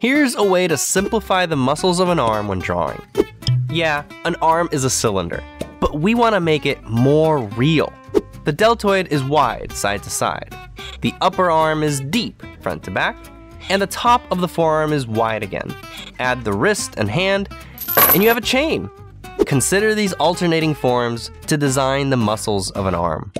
Here's a way to simplify the muscles of an arm when drawing. Yeah, an arm is a cylinder, but we want to make it more real. The deltoid is wide side to side. The upper arm is deep front to back, and the top of the forearm is wide again. Add the wrist and hand, and you have a chain. Consider these alternating forms to design the muscles of an arm.